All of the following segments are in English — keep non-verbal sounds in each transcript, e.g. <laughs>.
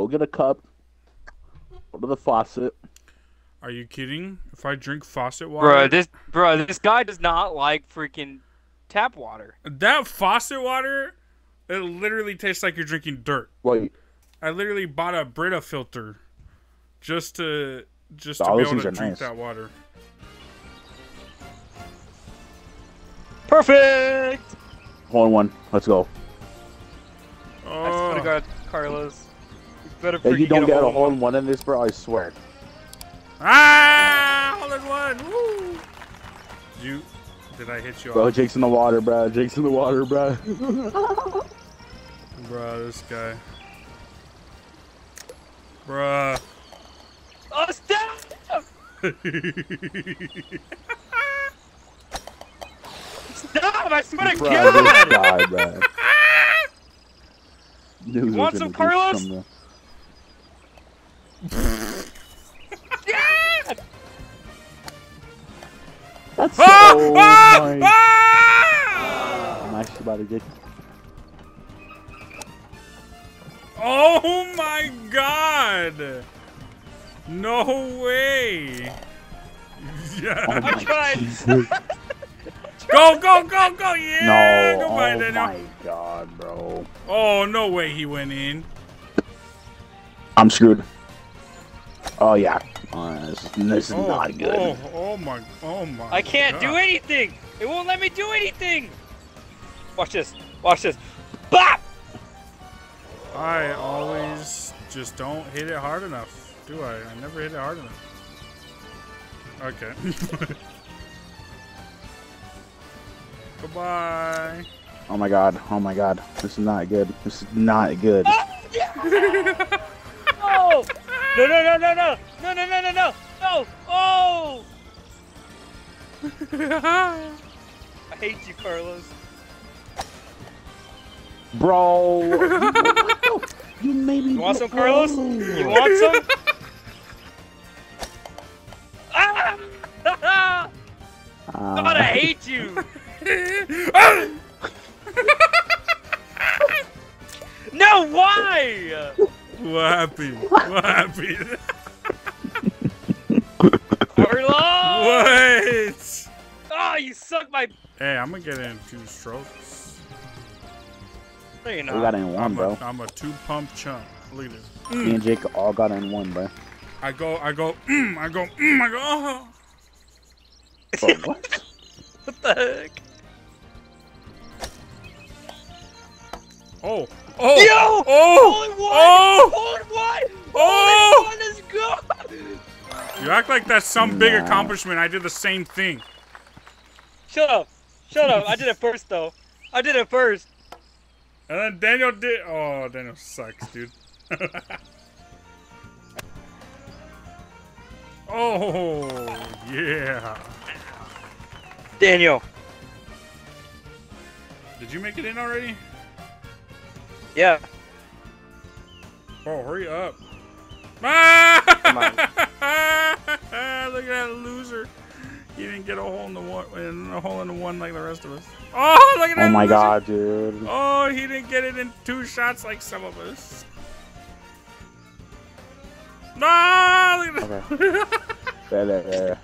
Go get a cup. Go to the faucet. Are you kidding? If I drink faucet water, Bro, this bro, this guy does not like freaking tap water. that faucet water, it literally tastes like you're drinking dirt. Wait, I literally bought a Brita filter just to just Oh, to be able to drink nice. that water. Perfect. hole in one. Let's go. Oh. I swear to Oh, God, Carlos, you better If you don't get get a a hole in one in this, bro, I swear. ah, all in one. Woo! You, did I hit you Bro, off, Jake's in the water, bro. Jake's in the water, bro. <laughs> bro? This guy, bruh. Oh, stop! Stop! I swear to bro, God! this guy, bro. <laughs> Knew want gonna some, do Carlos? Something. Yeah! That's Ah! oh Ah! my. Ah! I'm actually about to get. Oh my god! No way! Yeah. Oh my <laughs> tried. Jesus. <laughs> Go, go, go, go! Yeah! No, Goodbye, oh Daniel. my god, bro. Oh, no way he went in. I'm screwed. Oh yeah. Uh, this, this is Oh, not good. Oh, oh my, oh my. I can't do anything! It won't let me do anything! Watch this. Watch this. Bop! I always just don't hit it hard enough, do I? I never hit it hard enough. Okay. <laughs> Goodbye. Oh my god. Oh my god. This is not good. This is not good. <laughs> Oh! No, no, no, no, no! No, no, no, no, no! No! Oh! <laughs> I hate you, Carlos. Bro. <laughs> you made me. You want some, Carlos? You want some? <laughs> What happened? Carlos! what? Oh, you suck my. Hey, I'm gonna get in two strokes. No, you're we got in one, I'm bro. a, I'm a two pump chump. Look at this. Me and Jake all got in one, bro. I go, I go, mm, I go, mm, I go. Oh. Bro, what? <laughs> What the heck? Oh, oh, Yo! oh, Hole one! oh, Hole one! Oh! oh Hole in let's go! You act like that's some big Nah. accomplishment. I did the same thing. Shut up. Shut up. I did it first, though. I did it first. And then Daniel did. Oh, Daniel sucks, dude. <laughs> oh, yeah. Daniel. Did you make it in already? Yeah. Oh, hurry up. Come <laughs> Look at that loser. He didn't get a hole in the one, in a hole in the one like the rest of us. Oh, look at that Oh my loser. god, dude. Oh, he didn't get it in two shots like some of us. No, look at that. Okay. <laughs> There, there, there.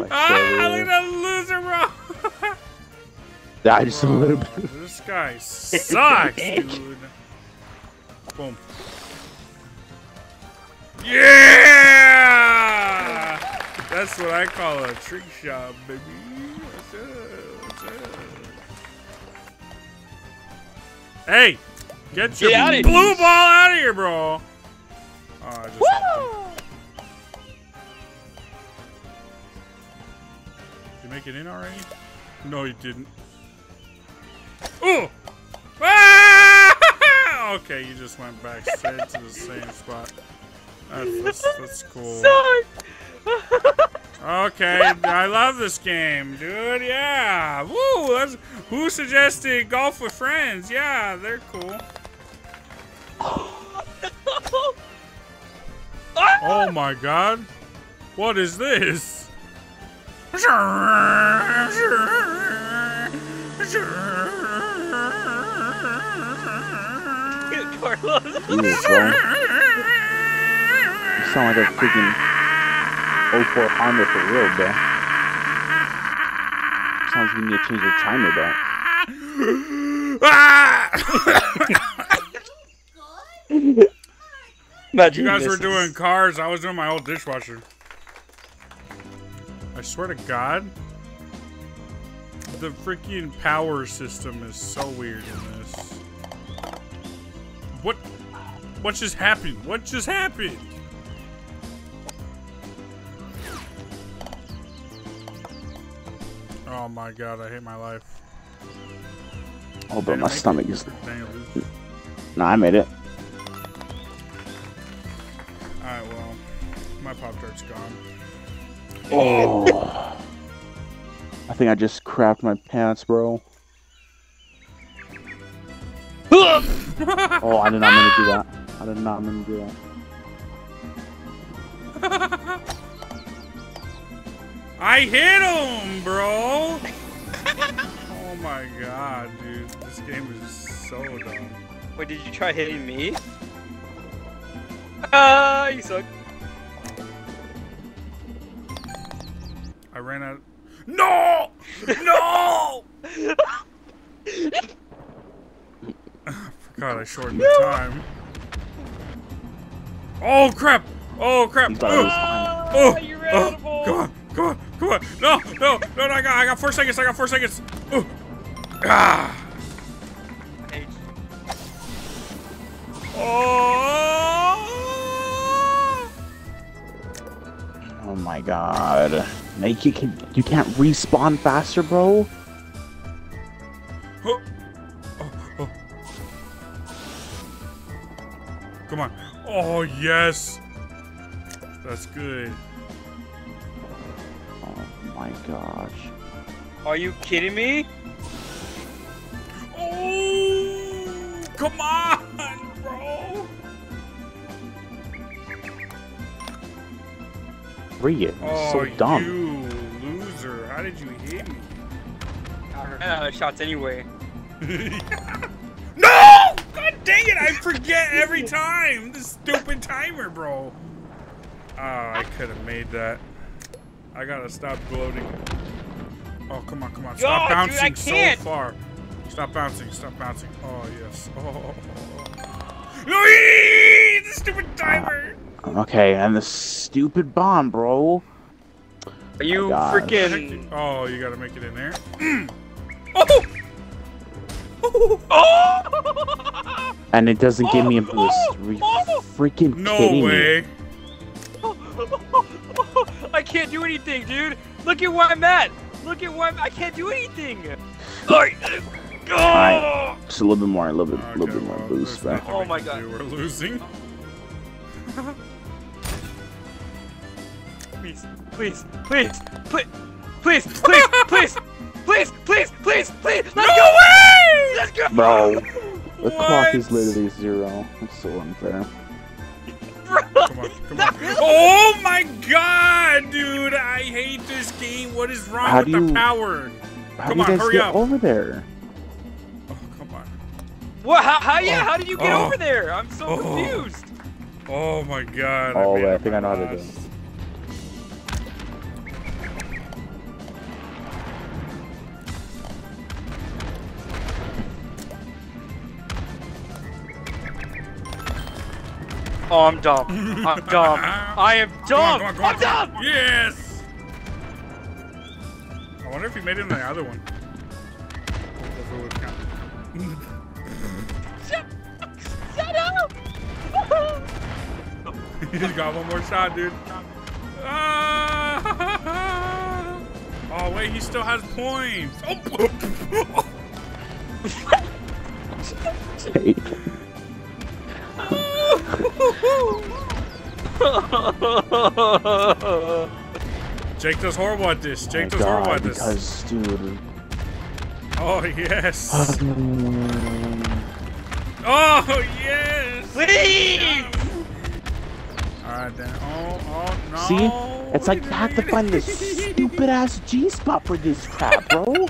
Like, ah, look at that loser, bro. <laughs> Die just a little bit. This guy sucks, dude. Boom. Yeah! That's what I call a trick shot, baby. What's up? What's up? Hey! Get your Get here. blue ball out of here, bro! Oh, I just Woo! Did you make it in already? No, you didn't. Ooh! Ah! <laughs> Okay, you just went back straight to the same spot. That's, that's, that's <laughs> cool. Suck. <laughs> Okay, I love this game, dude. Yeah. Woo! That's, who suggested golf with friends? Yeah, they're cool. <laughs> Oh my god. What is this? Carlos. Jesus, bro. sound like a freaking 04 Honda for real, bro. Sounds like you need to change the timer, bro. <laughs> Imagine You guys were doing cars. I was doing my old dishwasher. I swear to God, the freaking power system is so weird in this. What? What just happened? What just happened? Oh my God! I hate my life. Oh, bro, my stomach is. Nah, I made it. Alright, well, my Pop Tart's gone. Oh. I think I just crapped my pants, bro. <laughs> Oh, I did not mean to do that. I did not mean to do that. <laughs> I hit him, bro! oh my god, dude. This game is so dumb. Wait, did you try hitting me? Ah, you suck. I ran out. No! No! <laughs> <laughs> God, I shortened the time. Oh crap! Oh crap! He's about to lose Oh, oh, come on, come on! No, no, no, no! I got, I got four seconds. I got four seconds. Oh. Ah! Oh! Oh my god. Make you can you can't respawn faster, bro? Oh, oh. Come on. Oh, yes. That's good. Oh my gosh. Are you kidding me? Oh, come on, bro. Free it. Oh, so dumb. you loser. How did you hit me? I ran out of shots anyway. <laughs> no! God dang it, I forget every time. This stupid timer, bro. Oh, I could have made that. I gotta stop gloating. Oh, come on, come on. Stop Yo, dude, bouncing so far. Stop bouncing, stop bouncing. Oh, yes. <laughs> Oh, oh, oh, oh. The stupid timer. Okay, and the stupid bomb, bro. Are you gosh. freaking? Oh, you gotta make it in there. Mm. <clears throat> Oh! Oh! <laughs> And it doesn't give me a Oh, boost. oh, Are you oh. freaking No kidding me? way. I can't do anything, dude. Look at where I'm at. Look at where I'm. I can't do anything. Alright. Oh! Alright. Just a little bit more, a little bit, a little Okay, bit more well, boost, there's man. nothing Oh my God. We're losing. Please, please, please, please, please, please, please, please, please, please, please. Let's No go. way! Let's go. Bro, the clock is literally zero. It's so unfair. Come on, come on. Oh my god, dude! I hate this game. What is wrong How with do the you- power? How Come do you on, guys hurry get up. over there? Oh, come on. What? How? How? Yeah. Oh, How did you get oh, over there? I'm so oh. confused. Oh my god. Oh, made wait, I think I know how to do last. it. Oh, I'm dumb. I'm dumb. I am Come on, dumb. come on, come on, I'm come on. dumb. Yes! I wonder if he made it in the other one. If it would count. Shut, shut up. <laughs> He's got one more shot, dude. Ah! Oh, wait, he still has points. Oh! <laughs> <laughs> Hey, <laughs> Jake does horrible at this. oh Jake my does horrible god, at this. because, dude. Oh, yes. <laughs> Oh, yes. Please. Alright, then. Oh, oh, no. See? It's like you have to find this stupid ass G spot for this crap, bro. <laughs>